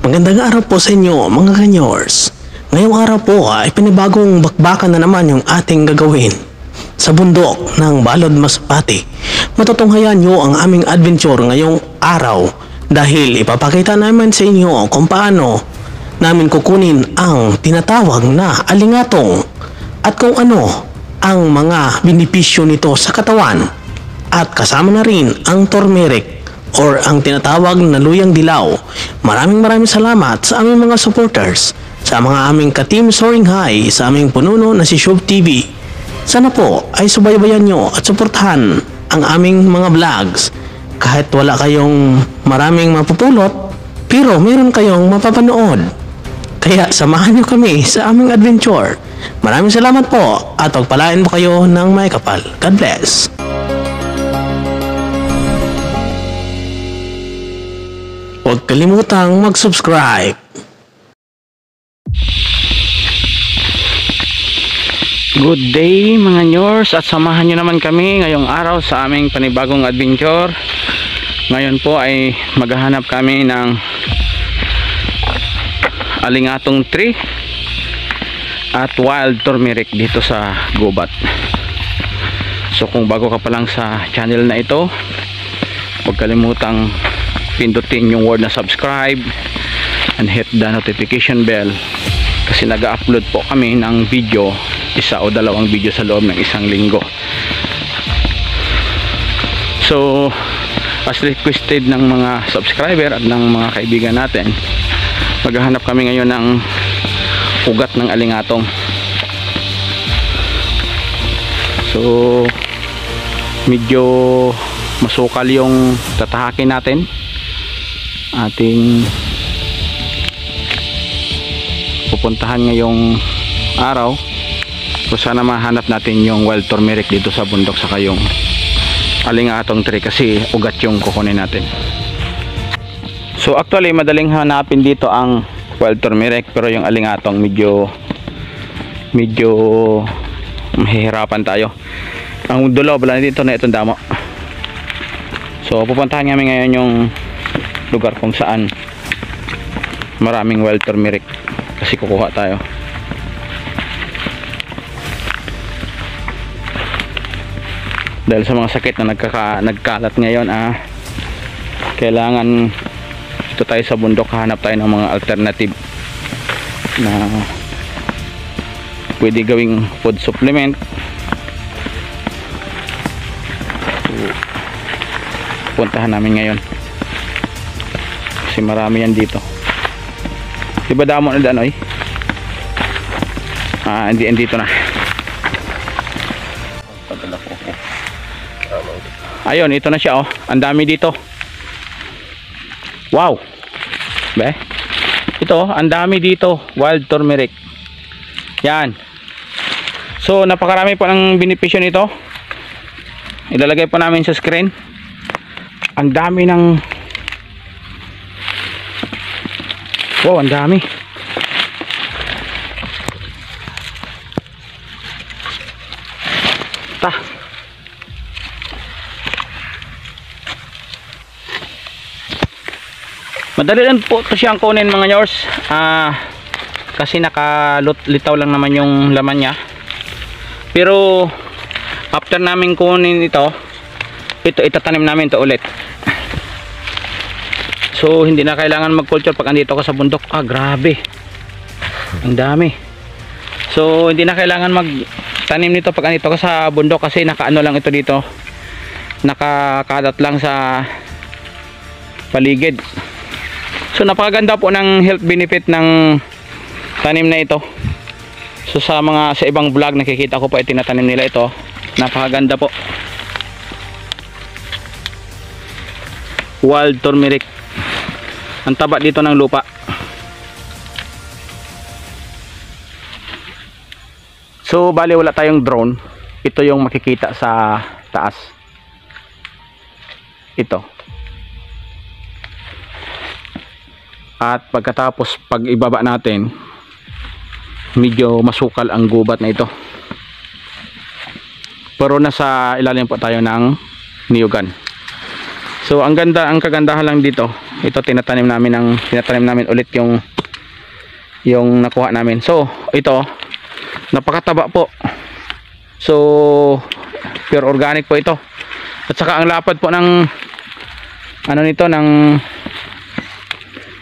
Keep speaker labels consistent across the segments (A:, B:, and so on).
A: Magandang araw po sa inyo mga kanyors. Ngayong araw po ay pinibagong bakbakan na naman yung ating gagawin. Sa bundok ng Balod Masbate, matutunghayan nyo ang aming adventure ngayong araw dahil ipapakita namin sa inyo kung paano namin kukunin ang tinatawag na alingatong at kung ano ang mga binipisyo nito sa katawan at kasama na rin ang turmeric or ang tinatawag na luyang dilaw. Maraming maraming salamat sa aming mga supporters, sa mga aming ka-team Soaring High, sa aming pununo na si Shub TV. Sana po ay subaybayan nyo at suportahan ang aming mga vlogs. Kahit wala kayong maraming mapupulot, pero meron kayong mapapanood. Kaya samahan nyo kami sa aming adventure. Maraming salamat po at pagpalain po kayo ng may kapal. God bless. Huwag kalimutang mag-subscribe.
B: Good day mga nyors at samahan nyo naman kami ngayong araw sa aming panibagong adventure. Ngayon po ay maghahanap kami ng alingatong tree at wild turmeric dito sa gubat. So kung bago ka pa lang sa channel na ito, huwag kalimutang pindutin yung word na subscribe and hit the notification bell. Kasi nag-upload po kami ng video isa o dalawang video sa loob ng isang linggo. So as requested ng mga subscriber at ng mga kaibigan natin maghahanap kami ngayon ng ugat ng alingatong. So medyo masukal yung tatahakin natin ating pupuntahan ngayong araw. So sana mahanap natin yung wild turmeric dito sa bundok sa kayong alingatong tree kasi ugat yung kukunin natin. So actually madaling hanapin dito ang wild turmeric pero yung alingatong medyo medyo mahihirapan tayo. Ang dulo bala dito na itong damo. So pupuntahan namin ngayon yung lugar kung saan maraming wild turmeric. Kasi kukuha tayo. Dahil sa mga sakit na nagkaka, nagkalat ngayon ah, kailangan ito tayo sa bundok hanap tayo ng mga alternative na pwede gawing food supplement. Puntahan namin ngayon kasi marami yan dito. Di ba damo na danoy ah hindi dito na. Ayun ito na siya oh. Ang dami dito. Wow. Be? Ito oh, ang dami dito. Wild turmeric. Yan. So napakarami po ng benepisyo nito. Ilalagay po namin sa screen. Ang dami ng Wow, ang dami. Ta. Madali lang po ito siyang kunin mga nyors. Ah, kasi nakalitaw lang naman yung laman niya. Pero after namin kunin ito, ito itatanim namin ito ulit. So hindi na kailangan mag-culture pag andito ka sa bundok. Ah, grabe. Ang dami. So hindi na kailangan mag-tanim nito pag andito ka sa bundok kasi nakaano lang ito dito. Nakakadat lang sa paligid. So napakaganda po ng health benefit ng tanim na ito. So sa mga sa ibang vlog nakikita ko pa itinatanim nila ito. Napakaganda po. Wild turmeric ang taba dito ng lupa. So bali wala tayong drone. Ito yung makikita sa taas. Ito. At pagkatapos pag ibaba natin medyo masukal ang gubat na ito. Pero nasa ilalim po tayo ng niyugan. So ang ganda ang kagandahan lang dito ito tinatanim namin ng tinatanim namin ulit yung yung nakuha namin. So ito napakataba po. So pure organic po ito. At saka ang lapad po ng ano nito ng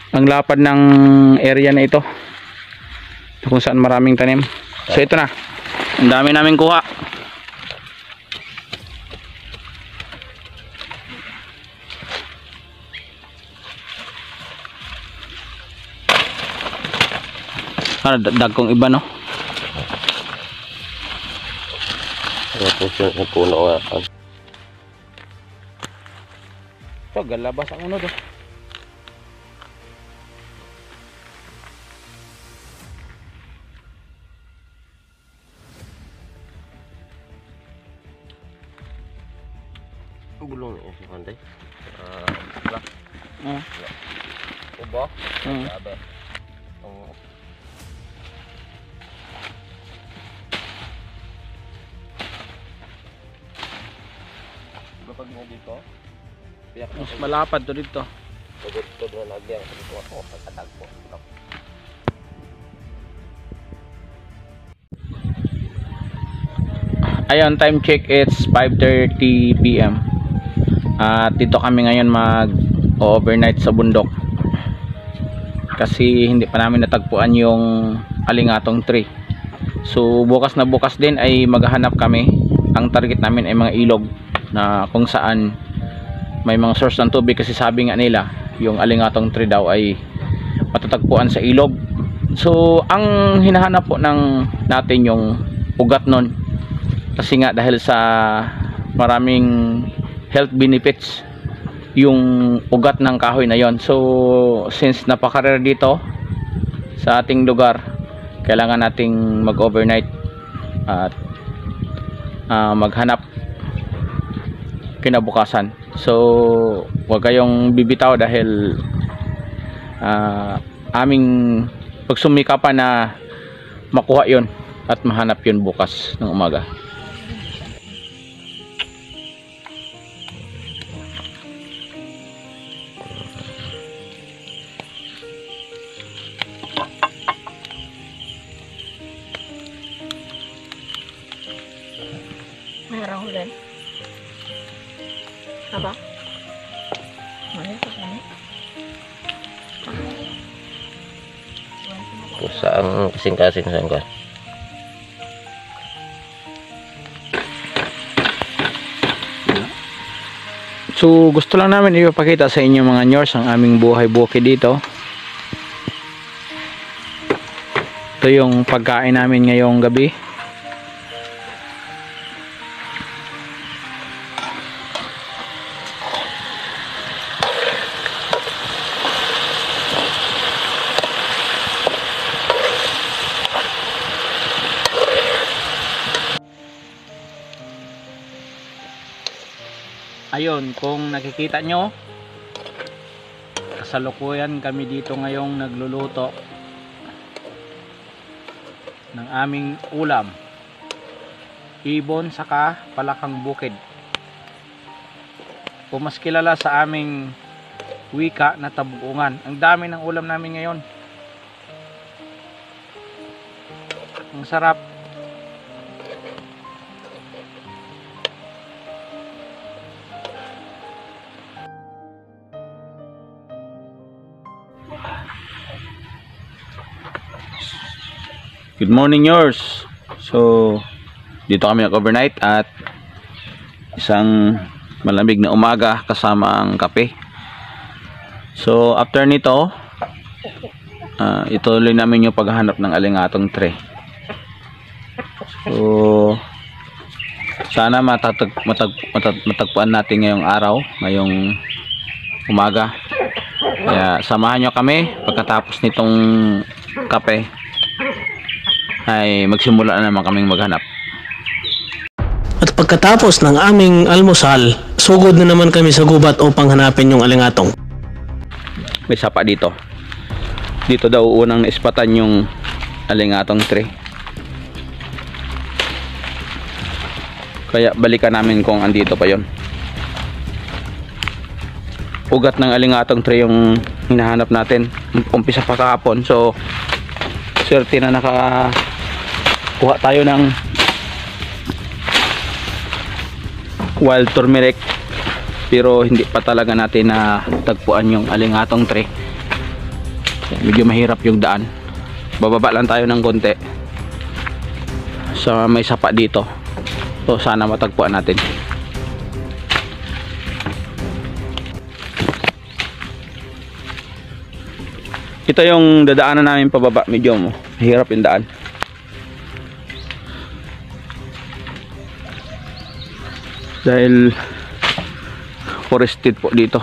B: ang lapad ng area na ito. Kung saan maraming tanim. So ito na. Ang dami namin kuha ano dag kong iba no
C: Tapos yung yung puno nga.
B: so galabas ang uno do
C: Kapag mo dito, piyak na
B: mas malapad to dito
C: Pagod to doon nagyang dito ako pagkatagpo.
B: Ayun, time check it's 5:30 PM. At dito kami ngayon mag overnight sa bundok. Kasi hindi pa namin natagpuan yung alingatong tree. So bukas na bukas din ay maghahanap kami. Ang target namin ay mga ilog na kung saan may mga source ng tubig kasi sabi nga nila yung alingatong tree daw ay matatagpuan sa ilog. So ang hinahanap po ng natin yung ugat nun kasi nga dahil sa maraming health benefits yung ugat ng kahoy na yon so since napaka-rare dito sa ating lugar kailangan nating mag overnight at ah, maghanap kinabukasan so huwag kayong bibitaw dahil ah, aming pagsumikapan na makuha yon at mahanap yon bukas ng umaga
D: Merah ulan. Apa? Mana tu kan?
C: Kung saan kasing-kasing saan ka.
B: So gusto lang namin ipapakita sa inyo mga nyors ang aming buhay bukid dito. Ito yung pagkain namin ngayong gabi. Ayun, kung nakikita nyo, kasalukuyan kami dito ngayong nagluluto ng aming ulam. Ibon saka palakang bukid. Kung mas kilala sa aming wika na tabungan. Ang dami ng ulam namin ngayon. Ang sarap. Good morning yours. So, dito kami nag-overnight at isang malamig na umaga kasama ang kape. So, after nito, ah, ituloy namin yung paghahanap ng alingatong tray. So, sana matatag, matag, matag, matagpuan natin ngayong araw, ngayong umaga. Kaya samahan nyo kami pagkatapos nitong kape ay magsimula na naman kaming maghanap.
A: At pagkatapos ng aming almusal, sugod na naman kami sa gubat upang hanapin yung alingatong.
B: May sapa dito. Dito daw unang naispatan yung alingatong tree. Kaya balikan namin kung andito pa yon. ugat ng alingatong tree yung hinahanap natin umpisa pa kahapon so swerte na naka kuha tayo ng wild turmeric. Pero hindi pa talaga natin na tagpuan yung alingatong tree medyo mahirap yung daan. Bababa lang tayo ng konti. Sa may sapa dito. So sana matagpuan natin. Ito yung dadaanan namin pababa. Medyo mahirap yung daan dahil forested po dito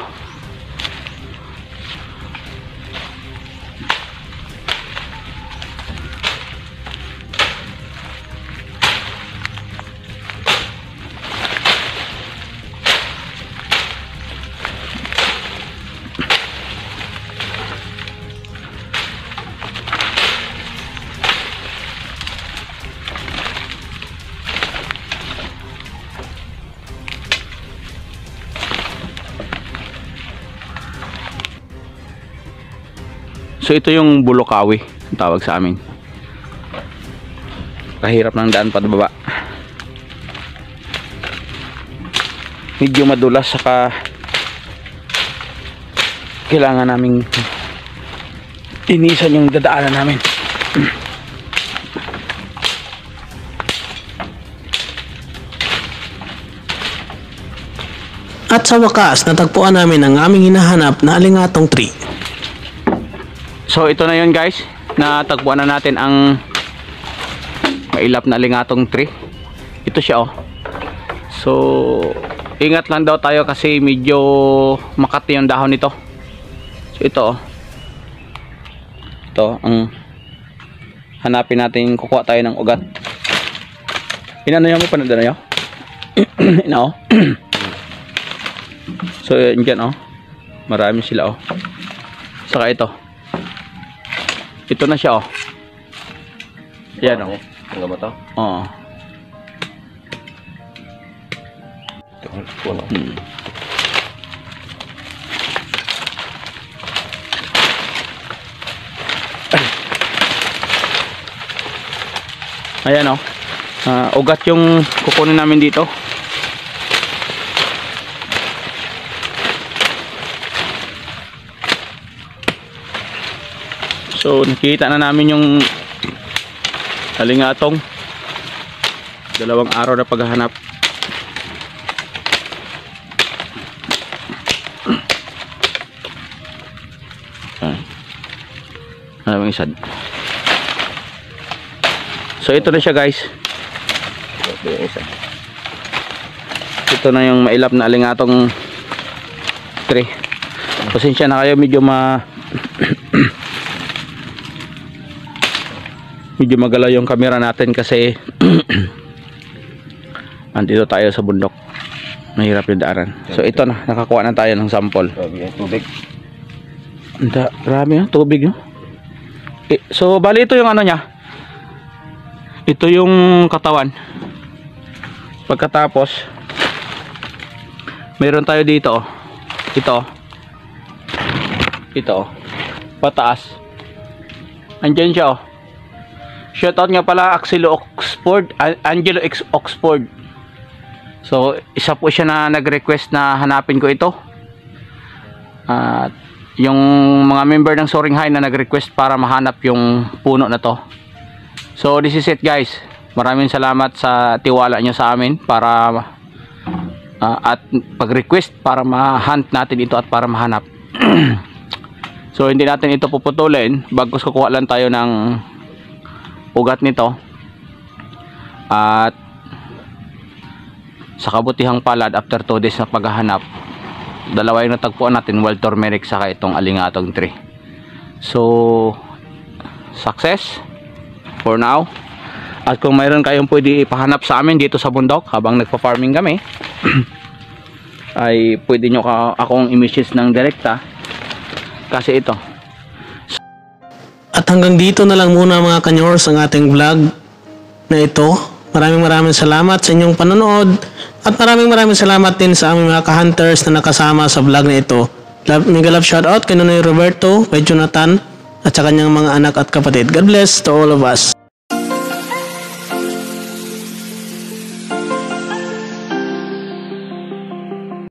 B: So ito yung Bulokawi, tawag sa amin. Kahirap ng daan pababa. Medyo madulas saka kailangan naming inisan yung dadaanan namin.
A: At sa wakas, natagpuan namin ang aming hinahanap na alingatong tree.
B: So ito na yun guys, natagpuan na natin ang mailap na lingatong tree. Ito siya oh. So ingat lang daw tayo kasi medyo makati yung dahon nito. So ito oh. Ito ang hanapin natin kukuha tayo ng ugat. Inano mo pa na yun? Ina oh. so dyan oh. Marami sila oh. Saka ito. Ito na siya oh. Yan oh.
C: Tingnan mo to.
B: Oo.
C: Ito, puno.
B: Hmm. Ayan oh. Ah, ugat yung kukunin namin dito. So nakita na namin yung alingatong dalawang araw na paghahanap. Ah. maraming isad so ito na siya guys.
C: Ito
B: na yung mailap na alingatong tree pasensya na kayo medyo ma medyo magalaw yung camera natin kasi andito tayo sa bundok mahirap yung daanan so ito na nakakuha na tayo ng sample
C: yung tubig.
B: Anda, marami ah, tubig no? Eh, so bali ito yung ano niya ito yung katawan pagkatapos meron tayo dito oh. ito oh. ito oh. pataas andyan siya oh shoutout nga pala Axelo Oxford An- Angelo X Oxford. So isa po siya na nag-request na hanapin ko ito. At yung mga member ng Soaring High na nag-request para mahanap yung puno na to. So this is it guys. Maraming salamat sa tiwala nyo sa amin para ah, at pag-request para ma-hunt natin ito at para mahanap. So hindi natin ito puputulin. Bagkus kukuha lang tayo ng ugat nito at sa kabutihang palad after 2 days na paghahanap dalawa yung natagpuan natin wild turmeric saka itong alingatong tree. So success for now. At kung mayroon kayong pwede ipahanap sa amin dito sa bundok habang nagpa-farming kami ay pwede nyo ka, akong i-message ng direkta. Kasi ito
A: At hanggang dito na lang muna mga kanyors ang ating vlog na ito. Maraming maraming salamat sa inyong panonood at maraming maraming salamat din sa aming mga ka-hunters na nakasama sa vlog na ito mega love shoutout kay Nonoy Roberto, kay Jonathan, at sa kanyang mga anak at kapatid. God bless to all of us.